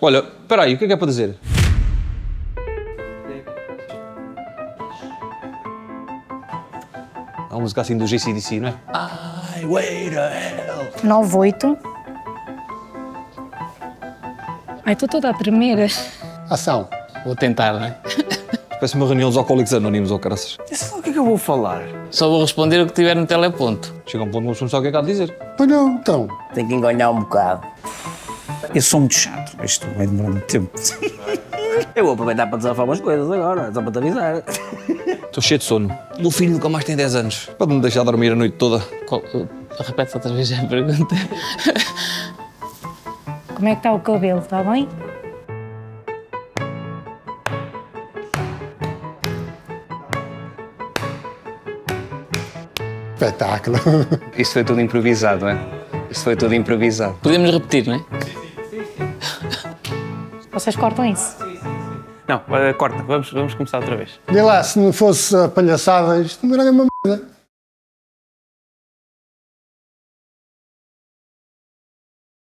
Olha, espera aí, o que é que é para dizer? Há uma música assim do JCDC, não é? I wait a hell. 98. Ai, estou toda a tremer. Ação. Vou tentar, não é? Parece uma reunião dos alcoólicos anónimos, ou caraças. Isso o que é que eu vou falar? Só vou responder o que tiver no teleponto. Chega um ponto que uma pessoa não sabe o que é que há de dizer. Pois não, então. Tem que enganhar um bocado. Eu sou muito chato. Isto vai demorar muito tempo. Eu vou aproveitar para desafar umas coisas agora, só para te avisar. Estou cheio de sono. O meu filho nunca mais tem 10 anos. Pode-me deixar dormir a noite toda. Qual- Repete outra vez a pergunta. Como é que está o cabelo? Está bem? Espetáculo. Isso foi tudo improvisado, não é? Isso foi tudo improvisado. Podemos repetir, não é? Vocês cortam isso? Não, eh, corta, vamos, vamos começar outra vez. Vê lá, se não fosse palhaçada, isto não era a mesma merda.